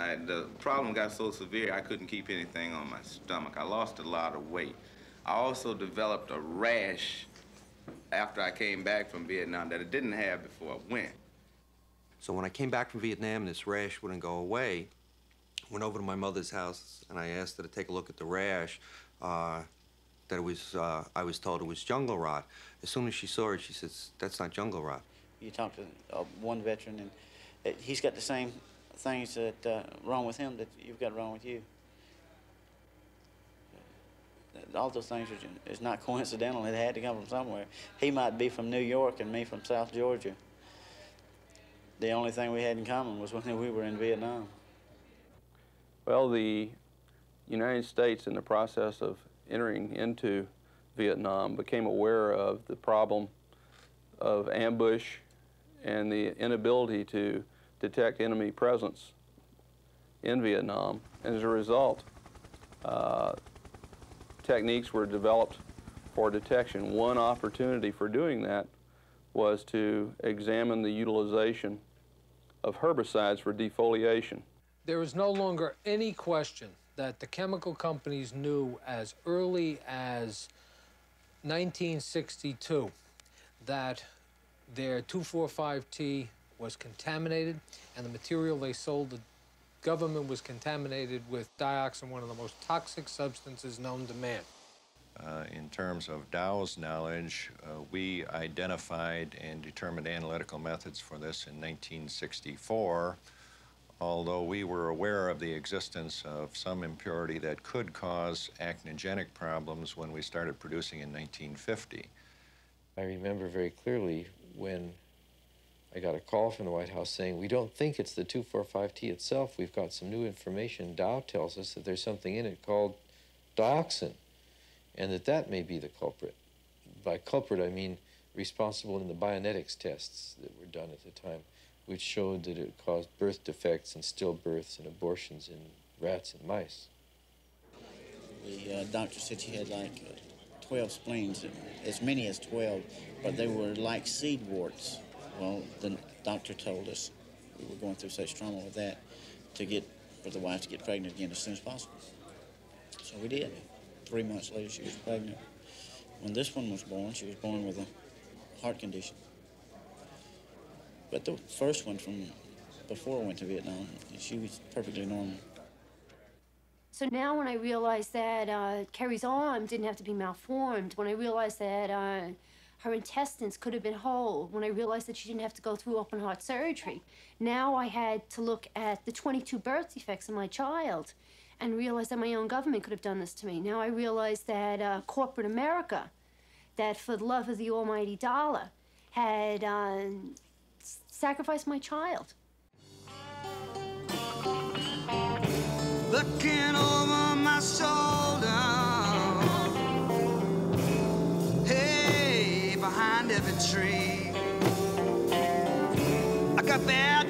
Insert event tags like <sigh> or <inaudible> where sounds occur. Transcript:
I, the problem got so severe I couldn't keep anything on my stomach. I lost a lot of weight. I also developed a rash after I came back from Vietnam that I didn't have before I went. So when I came back from Vietnam and this rash wouldn't go away, I went over to my mother's house and I asked her to take a look at the rash. Uh, that it was, uh, I was told it was jungle rot. As soon as she saw it, she says, that's not jungle rot. You talk to uh, one veteran, and uh, he's got the same things that uh, wrong with him that you've got wrong with you. All those things are not <laughs> coincidental. It had to come from somewhere. He might be from New York and me from South Georgia. The only thing we had in common was <laughs> when we were in Vietnam. Well, the United States, in the process of entering into Vietnam, became aware of the problem of ambush and the inability to detect enemy presence in Vietnam. And as a result, uh, techniques were developed for detection. One opportunity for doing that was to examine the utilization of herbicides for defoliation. There is no longer any question that the chemical companies knew as early as 1962 that their 2,4,5-T was contaminated and the material they sold the government was contaminated with dioxin, one of the most toxic substances known to man. Uh, in terms of Dow's knowledge, uh, we identified and determined analytical methods for this in 1964, although we were aware of the existence of some impurity that could cause acnegenic problems when we started producing in 1950. I remember very clearly when I got a call from the White House saying, we don't think it's the 245T itself. We've got some new information. Dow tells us that there's something in it called dioxin and that that may be the culprit. By culprit, I mean responsible in the bionetics tests that were done at the time, which showed that it caused birth defects and stillbirths and abortions in rats and mice. The uh, doctor said she had like uh, 12 spleens, as many as 12, but they were like seed warts. Well, the doctor told us we were going through such trauma with that to get for the wife to get pregnant again as soon as possible. So we did. Three months later, she was pregnant. When this one was born, she was born with a heart condition. But the first one from before I went to Vietnam, she was perfectly normal. So now when I realized that uh, Kerry's arm didn't have to be malformed, when I realized that uh, her intestines could have been whole, when I realized that she didn't have to go through open heart surgery, now I had to look at the 22 birth defects in my child and realize that my own government could have done this to me. Now I realize that uh, corporate America, that for the love of the almighty dollar, had uh, sacrificed my child. looking over behind every tree, I got bad